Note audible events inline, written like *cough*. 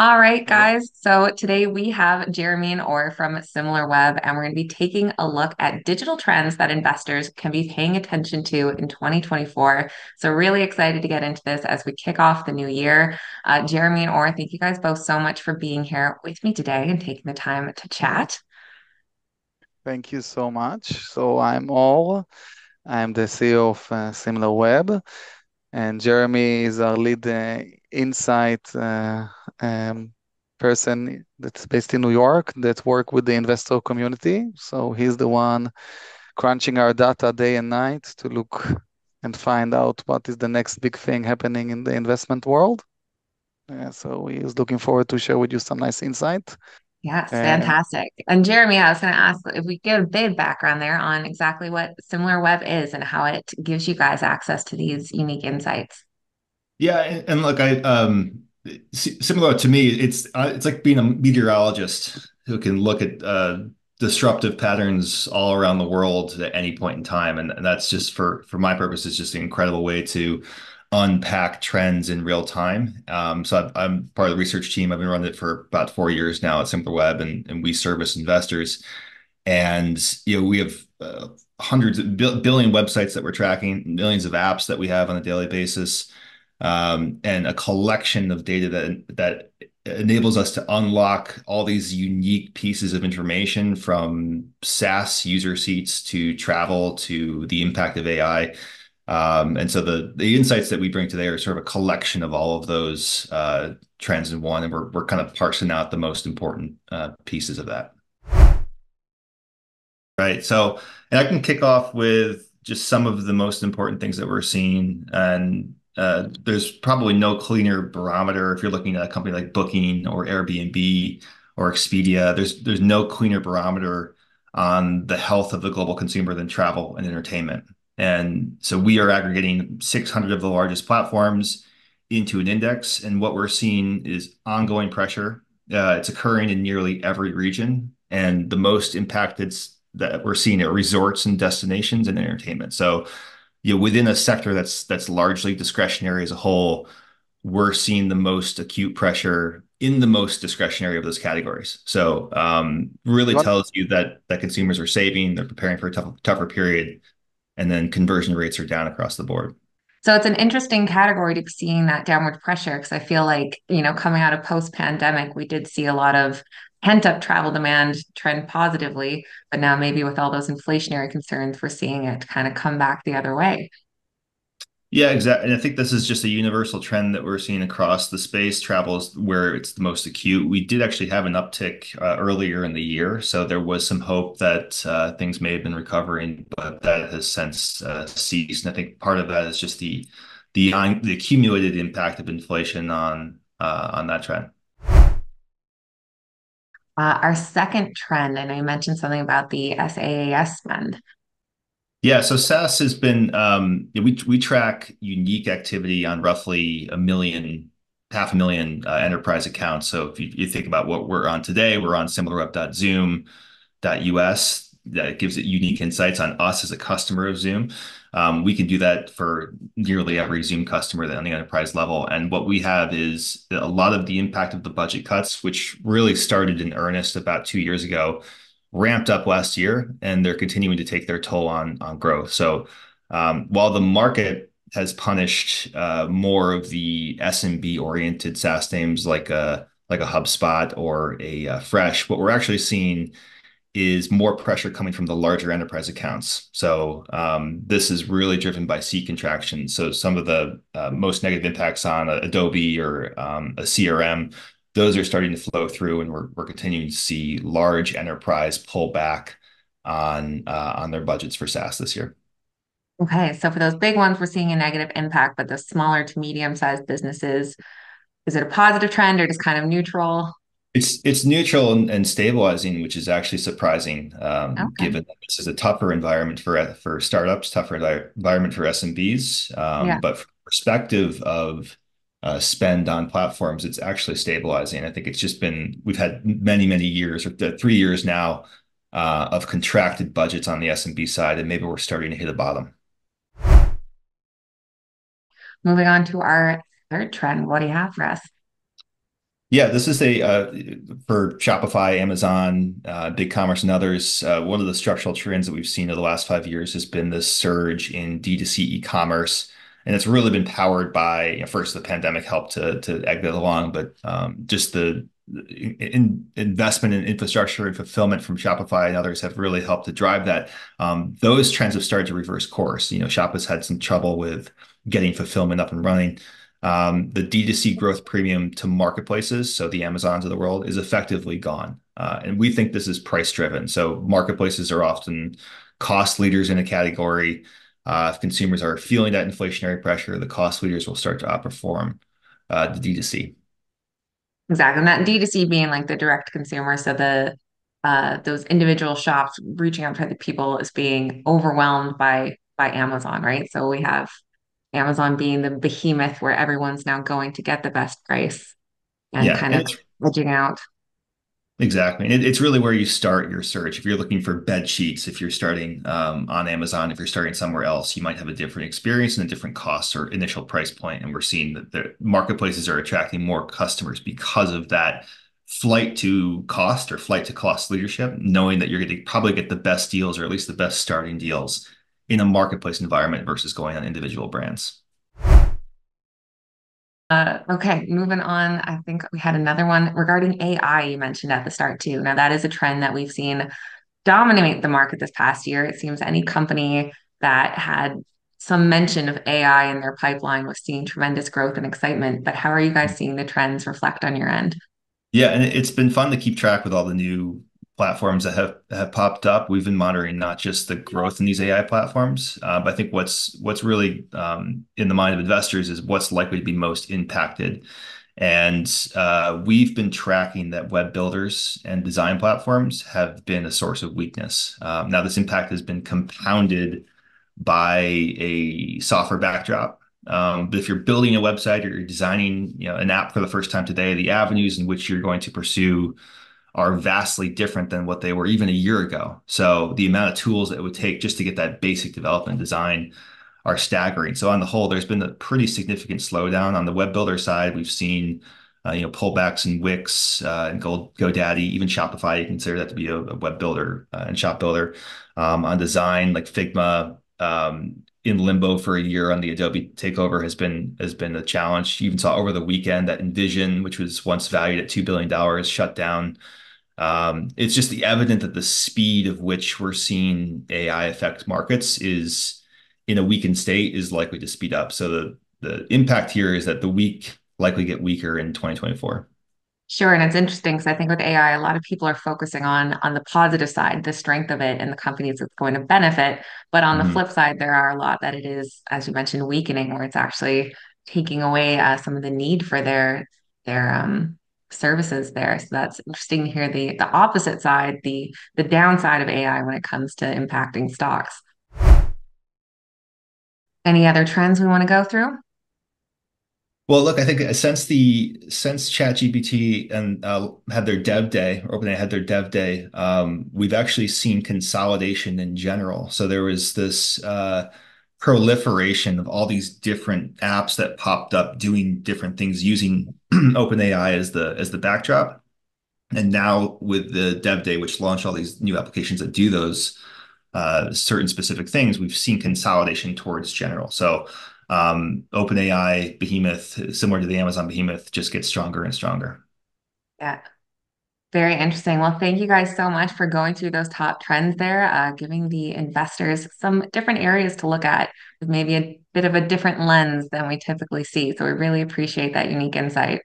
All right, guys. So today we have Jeremy and Or from Similar Web, and we're going to be taking a look at digital trends that investors can be paying attention to in 2024. So really excited to get into this as we kick off the new year. Uh, Jeremy and Or, thank you guys both so much for being here with me today and taking the time to chat. Thank you so much. So I'm Or. I'm the CEO of uh, SimilarWeb, and Jeremy is our lead uh, insight uh, um, person that's based in New York that work with the investor community. So he's the one crunching our data day and night to look and find out what is the next big thing happening in the investment world. Uh, so he is looking forward to share with you some nice insight. Yes, fantastic. And Jeremy, I was going to ask if we get a bit background there on exactly what SimilarWeb is and how it gives you guys access to these unique insights. Yeah, and look, I um similar to me, it's uh, it's like being a meteorologist who can look at uh, disruptive patterns all around the world at any point in time, and, and that's just for for my purposes, just an incredible way to unpack trends in real time. Um, so i am part of the research team. I've been running it for about four years now at SimilarWeb, and, and we service investors. And you know, we have uh, hundreds of billion websites that we're tracking, millions of apps that we have on a daily basis um, and a collection of data that that enables us to unlock all these unique pieces of information from SaaS user seats to travel to the impact of AI. Um, and so the the insights that we bring today are sort of a collection of all of those uh, trends in one, and we're we're kind of parsing out the most important uh, pieces of that. Right. So, and I can kick off with just some of the most important things that we're seeing, and there's probably no cleaner barometer if you're looking at a company like Booking or Airbnb or Expedia. There's there's no cleaner barometer on the health of the global consumer than travel and entertainment. And so we are aggregating 600 of the largest platforms into an index, and what we're seeing is ongoing pressure. Uh, it's occurring in nearly every region, and the most impacted that we're seeing are resorts and destinations and entertainment. You know, within a sector that's that's largely discretionary as a whole, we're seeing the most acute pressure in the most discretionary of those categories. So um, really what? tells you that that consumers are saving, they're preparing for a tough, tougher period, and then conversion rates are down across the board. So it's an interesting category to be seeing that downward pressure because I feel like, you know, coming out of post pandemic, we did see a lot of pent up travel demand trend positively. But now, maybe with all those inflationary concerns, we're seeing it kind of come back the other way. Yeah, exactly. And I think this is just a universal trend that we're seeing across the space. Travel is where it's the most acute. We did actually have an uptick uh, earlier in the year, so there was some hope that uh, things may have been recovering, but that has since uh, ceased. And I think part of that is just the the, the accumulated impact of inflation on uh, on that trend. Uh, our second trend, and I mentioned something about the SaaS spend. Yeah, so SaaS has been um, we we track unique activity on roughly a million, half a million uh, enterprise accounts. So if you, you think about what we're on today, we're on similarweb.zoom.us. That gives it unique insights on us as a customer of Zoom. Um, we can do that for nearly every Zoom customer on the enterprise level. And what we have is a lot of the impact of the budget cuts, which really started in earnest about two years ago, ramped up last year, and they're continuing to take their toll on growth. So um, while the market has punished uh, more of the SMB oriented SaaS names like a like a HubSpot or a, a Fresh, what we're actually seeing is more pressure coming from the larger enterprise accounts. So um, this is really driven by seat contraction. So some of the uh, most negative impacts on Adobe or um, a CRM, those are starting to flow through, and we're we're continuing to see large enterprise pull back on uh, on their budgets for SaaS this year. Okay, so for those big ones, we're seeing a negative impact, but the smaller to medium sized businesses, is it a positive trend or just kind of neutral? It's it's neutral and, and stabilizing, which is actually surprising, um, okay. given that this is a tougher environment for for startups, tougher environment for SMBs. Um, yeah. But from perspective of uh, spend on platforms, it's actually stabilizing. I think it's just been we've had many many years or three years now uh, of contracted budgets on the SMB side, and maybe we're starting to hit a bottom. Moving on to our third trend, what do you have for us? Yeah, this is a uh, for Shopify, Amazon, uh, BigCommerce, and others. Uh, one of the structural trends that we've seen over the last five years has been this surge in D2C e-commerce, and it's really been powered by you know, first the pandemic helped to to egg that along, but um, just the in, investment in infrastructure and fulfillment from Shopify and others have really helped to drive that. Um, those trends have started to reverse course. You know, Shop has had some trouble with getting fulfillment up and running. Um, the D2C growth premium to marketplaces, so the Amazons of the world, is effectively gone. Uh, and we think this is price driven. So marketplaces are often cost leaders in a category. Uh, if consumers are feeling that inflationary pressure, the cost leaders will start to outperform uh, the D2C. Exactly. And that D2C being like the direct consumer. So the those individual shops reaching out to the people is being overwhelmed by by Amazon, right? So we have Amazon being the behemoth where everyone's now going to get the best price and yeah, kind and of edging out. Exactly. It, it's really where you start your search. If you're looking for bed sheets, if you're starting um, on Amazon, if you're starting somewhere else, you might have a different experience and a different cost or initial price point. And we're seeing that the marketplaces are attracting more customers because of that flight to cost or flight to cost leadership, knowing that you're going to probably get the best deals or at least the best starting deals in a marketplace environment versus going on individual brands. Uh, okay, moving on. I think we had another one regarding AI you mentioned at the start too. Now that is a trend that we've seen dominate the market this past year. It seems any company that had some mention of AI in their pipeline was seeing tremendous growth and excitement. But how are you guys seeing the trends reflect on your end? Yeah, and it's been fun to keep track with all the new platforms that have have popped up. We've been monitoring not just the growth in these AI platforms, uh, but I think what's what's really um, in the mind of investors is what's likely to be most impacted. And uh, we've been tracking that web builders and design platforms have been a source of weakness. Um, now, this impact has been compounded by a software backdrop. Um, but if you're building a website or you're designing you know, an app for the first time today, the avenues in which you're going to pursue are vastly different than what they were even a year ago. So the amount of tools that it would take just to get that basic development design are staggering. So on the whole, there's been a pretty significant slowdown on the web builder side. We've seen uh, you know pullbacks in Wix uh, and Go, GoDaddy, even Shopify. You consider that to be a, a web builder uh, and shop builder. Um, on design, like Figma, um, in limbo for a year on the Adobe takeover has been has been a challenge. You even saw over the weekend that InVision, which was once valued at two billion dollars, shut down it's just the evident that the speed of which we're seeing AI affect markets is in a weakened state is likely to speed up. So the the impact here is that the weak likely get weaker in 2024. Sure, and it's interesting because I think with AI, a lot of people are focusing on on the positive side, the strength of it, and the companies it's going to benefit. But on mm-hmm. the flip side, there are a lot that it is, as you mentioned, weakening, where it's actually taking away uh, some of the need for their their um, services there. So that's interesting to hear the the opposite side, the the downside of AI when it comes to impacting stocks. Any other trends we want to go through? Well, look, I think since the since ChatGPT and uh, had their dev day, or OpenAI had their dev day, um, we've actually seen consolidation in general. So there was this uh, proliferation of all these different apps that popped up doing different things using *clears throat* OpenAI as the as the backdrop. And now with the Dev Day, which launched all these new applications that do those uh, certain specific things, we've seen consolidation towards general. So um, OpenAI behemoth, similar to the Amazon behemoth, just gets stronger and stronger. Yeah. Very interesting. Well, thank you guys so much for going through those top trends there, uh, giving the investors some different areas to look at with maybe a bit of a different lens than we typically see. So we really appreciate that unique insight.